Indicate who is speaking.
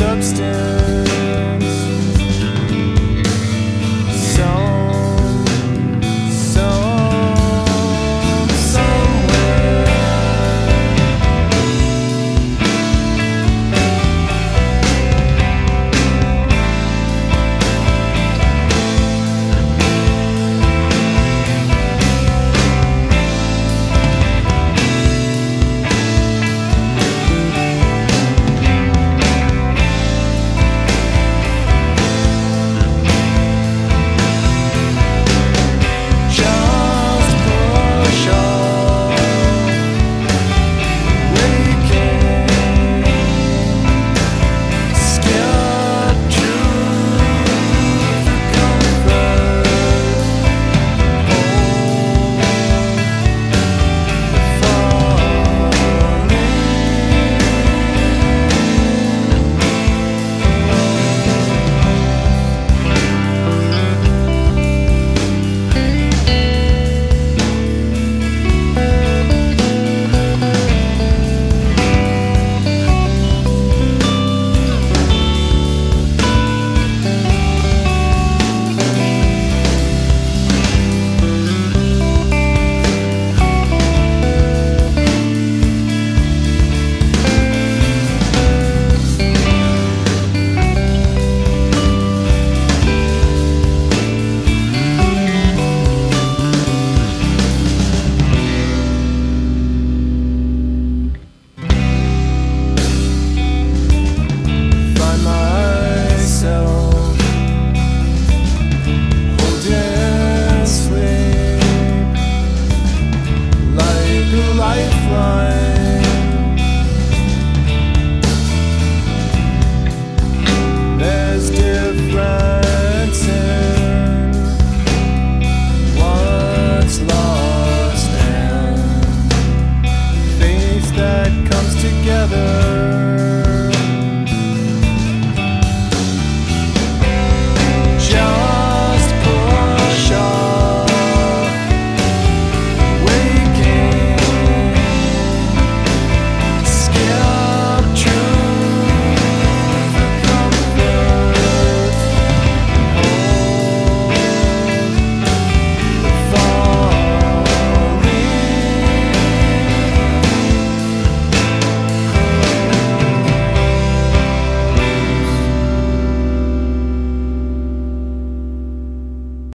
Speaker 1: substance.